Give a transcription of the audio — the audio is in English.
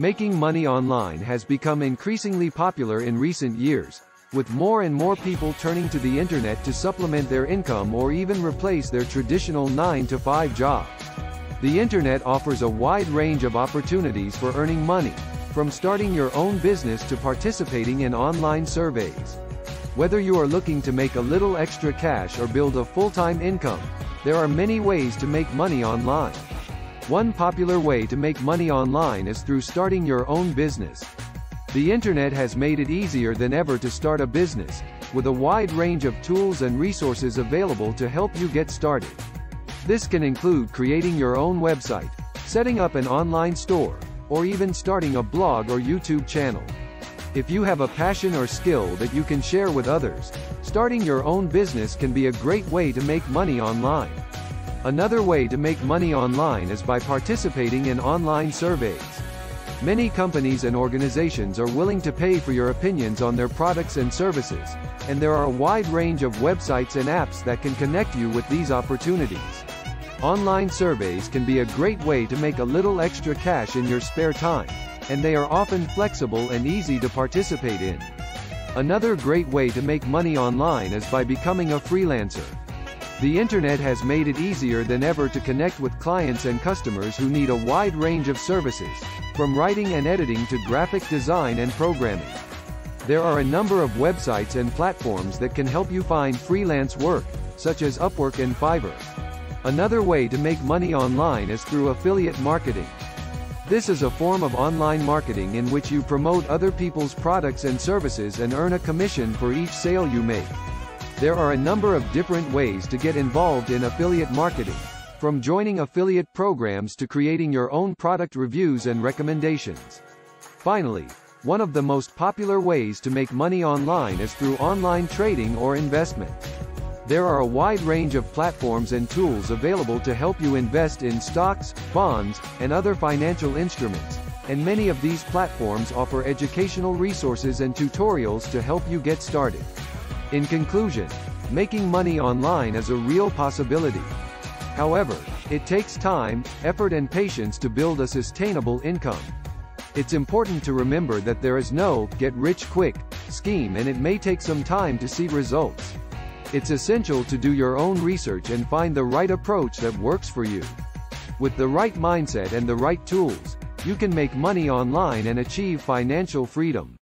Making money online has become increasingly popular in recent years, with more and more people turning to the internet to supplement their income or even replace their traditional 9-to-5 job. The internet offers a wide range of opportunities for earning money, from starting your own business to participating in online surveys. Whether you are looking to make a little extra cash or build a full-time income, there are many ways to make money online. One popular way to make money online is through starting your own business. The internet has made it easier than ever to start a business, with a wide range of tools and resources available to help you get started. This can include creating your own website, setting up an online store, or even starting a blog or YouTube channel. If you have a passion or skill that you can share with others, starting your own business can be a great way to make money online. Another way to make money online is by participating in online surveys. Many companies and organizations are willing to pay for your opinions on their products and services, and there are a wide range of websites and apps that can connect you with these opportunities. Online surveys can be a great way to make a little extra cash in your spare time, and they are often flexible and easy to participate in. Another great way to make money online is by becoming a freelancer. The internet has made it easier than ever to connect with clients and customers who need a wide range of services, from writing and editing to graphic design and programming. There are a number of websites and platforms that can help you find freelance work, such as Upwork and Fiverr. Another way to make money online is through affiliate marketing. This is a form of online marketing in which you promote other people's products and services and earn a commission for each sale you make. There are a number of different ways to get involved in affiliate marketing, from joining affiliate programs to creating your own product reviews and recommendations. Finally, one of the most popular ways to make money online is through online trading or investment. There are a wide range of platforms and tools available to help you invest in stocks, bonds, and other financial instruments, and many of these platforms offer educational resources and tutorials to help you get started. In conclusion, making money online is a real possibility. However, it takes time, effort and patience to build a sustainable income. It's important to remember that there is no get-rich-quick scheme and it may take some time to see results. It's essential to do your own research and find the right approach that works for you. With the right mindset and the right tools, you can make money online and achieve financial freedom.